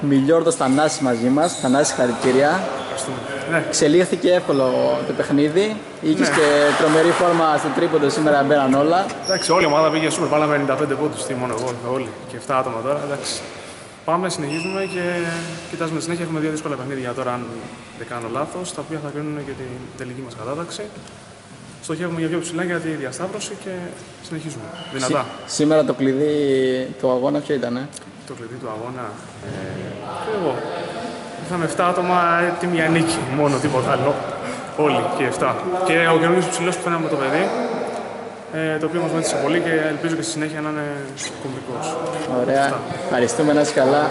Μιλιόρδος Θανάσης μαζί μας. Θανάση, χαρακτήρια. Ναι, Εξελίχθηκε εύκολο το παιχνίδι. Είχες Ναι. και τρομερή φόρμα στο τρίποντο σήμερα, μπαίναν όλα. εντάξει, όλη η ομάδα πήγε σούπερ. Βάλαμε 95 πόντους, τι μόνο εγώ, όλοι. Και 7 άτομα τώρα. Εντάξει. Πάμε, συνεχίζουμε και κοιτάζουμε τη συνέχεια. Έχουμε δύο δύσκολα παιχνίδια τώρα, αν δεν κάνω λάθος, τα οποία θα κρίνουν και την τελική μας κατάταξη. Στοχεύουμε για πιο ψηλά για τη διασταύρωση και συνεχίζουμε. Δυνατά. Σή- Σήμερα το κλειδί του αγώνα ποιο ήταν, ε; Το κλειδί του αγώνα. Ε, και εγώ. Είχαμε 7 άτομα έτοιμοι για νίκη, μόνο τίποτα άλλο. Όλοι και οι 7. Και ο καινούριο ψηλό που φαίναμε το παιδί, ε, το οποίο μας βοήθησε πολύ και ελπίζω και στη συνέχεια να είναι κομβικός. Ωραία. Ευχαριστούμε, να είσαι καλά.